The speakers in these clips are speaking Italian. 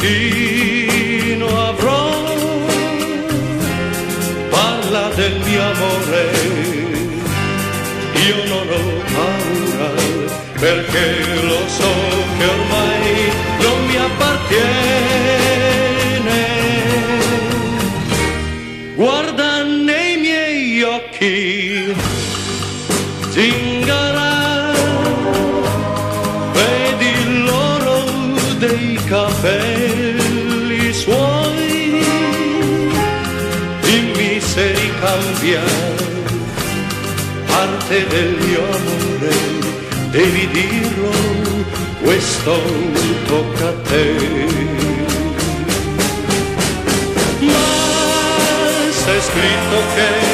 destino avrò. Parla del mio amore, io non ho paura perché lo so che ormai non mi appartiene. Guarda nei miei occhi, zingara, vedi l'oro dei capelli se ricambia parte del mio amore, devi dirlo, questo tocca a te. Ma è scritto che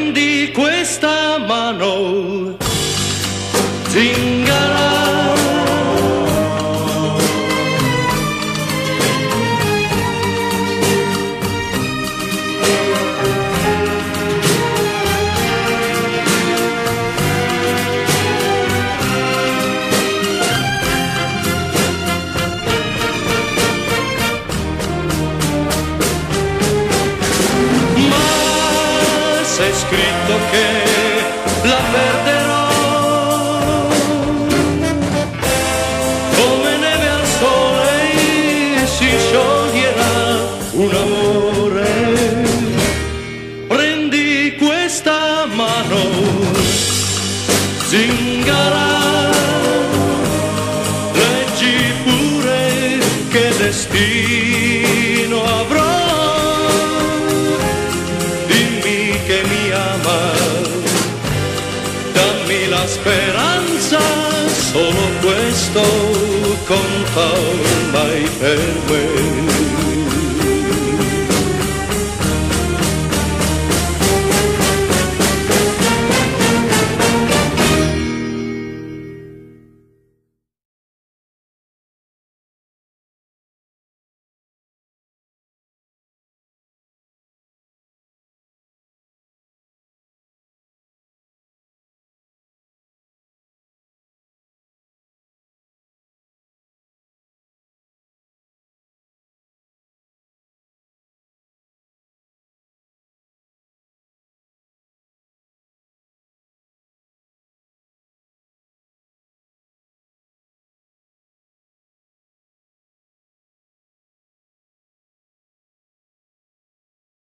prendi questa mano. Zingara ma se è scritto che la perderò. Come neve al sole si scioglierà un amore. Prendi questa mano zingara leggi pure che destino la speranza, solo questo conta ormai per me.